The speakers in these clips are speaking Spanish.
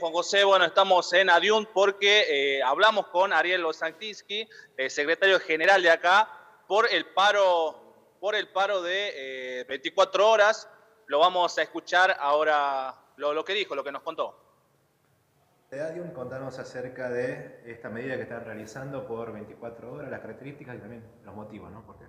Juan José, bueno, estamos en Adiun porque eh, hablamos con Ariel Osantinsky, eh, secretario general de acá, por el paro, por el paro de 24 eh, horas. Lo vamos a escuchar ahora, lo, que dijo, lo que nos contó. De Adiun, contanos acerca de esta medida que están realizando por 24 horas, las características y también los motivos, ¿no? Porque...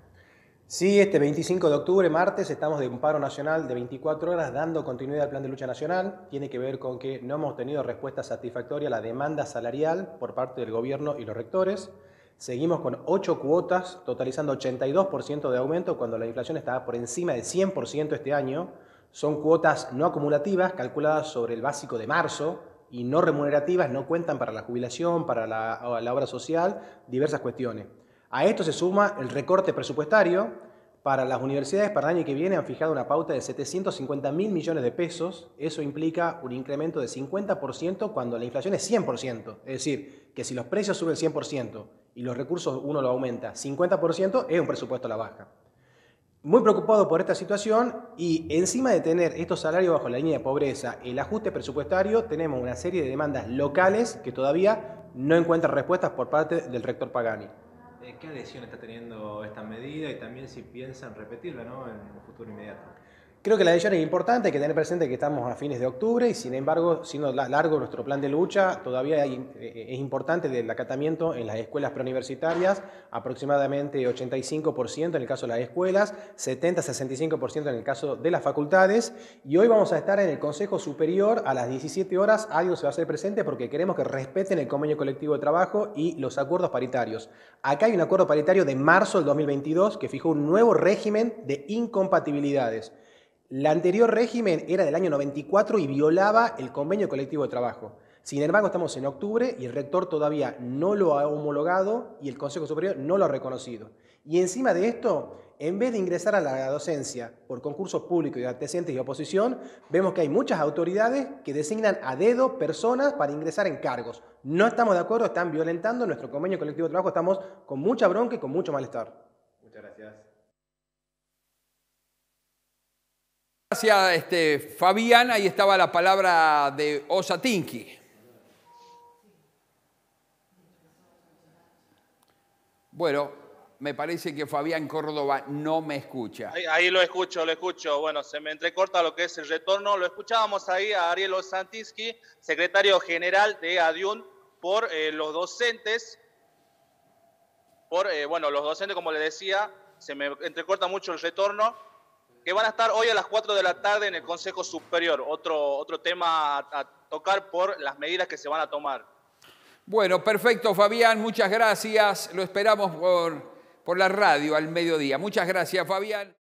Sí, este 25 de octubre, martes, estamos de un paro nacional de 24 horas dando continuidad al plan de lucha nacional. Tiene que ver con que no hemos tenido respuesta satisfactoria a la demanda salarial por parte del gobierno y los rectores. Seguimos con 8 cuotas, totalizando 82% de aumento cuando la inflación está por encima del 100% este año. Son cuotas no acumulativas, calculadas sobre el básico de marzo, y no remunerativas, no cuentan para la jubilación, para la obra social, diversas cuestiones. A esto se suma el recorte presupuestario. Para las universidades para el año que viene han fijado una pauta de 750 mil millones de pesos. Eso implica un incremento de 50% cuando la inflación es 100%. Es decir, que si los precios suben 100% y los recursos uno lo aumenta 50%, es un presupuesto a la baja. Muy preocupado por esta situación y encima de tener estos salarios bajo la línea de pobreza, el ajuste presupuestario, tenemos una serie de demandas locales que todavía no encuentran respuestas por parte del rector Pagani. ¿Qué adhesión está teniendo esta medida y también si piensan repetirla ¿no? en el futuro inmediato? Creo que la decisión es importante, hay que tener presente que estamos a fines de octubre y sin embargo, siendo largo nuestro plan de lucha, todavía eh, es importante el acatamiento en las escuelas preuniversitarias, aproximadamente 85% en el caso de las escuelas, 70-65% en el caso de las facultades y hoy vamos a estar en el Consejo Superior a las 17 horas, algo se va a hacer presente porque queremos que respeten el convenio colectivo de trabajo y los acuerdos paritarios. Acá hay un acuerdo paritario de marzo del 2022 que fijó un nuevo régimen de incompatibilidades. El anterior régimen era del año 94 y violaba el convenio colectivo de trabajo. Sin embargo, estamos en octubre y el rector todavía no lo ha homologado y el Consejo Superior no lo ha reconocido. Y encima de esto, en vez de ingresar a la docencia por concursos públicos y antecedentes y oposición, vemos que hay muchas autoridades que designan a dedo personas para ingresar en cargos. No estamos de acuerdo, están violentando nuestro convenio colectivo de trabajo, estamos con mucha bronca y con mucho malestar. Muchas gracias. Gracias, este, Fabián. Ahí estaba la palabra de Osatinki. Bueno, me parece que Fabián Córdoba no me escucha. Ahí, lo escucho, lo escucho. Bueno, se me entrecorta lo que es el retorno. Lo escuchábamos ahí a Ariel Osantinsky, secretario general de ADIUN, por eh, los docentes. Por, eh, bueno, los docentes, como le decía, se me entrecorta mucho el retorno que van a estar hoy a las 4 de la tarde en el Consejo Superior. Otro, otro tema a, tocar por las medidas que se van a tomar. Bueno, perfecto, Fabián, muchas gracias. Lo esperamos por, por la radio al mediodía. Muchas gracias, Fabián.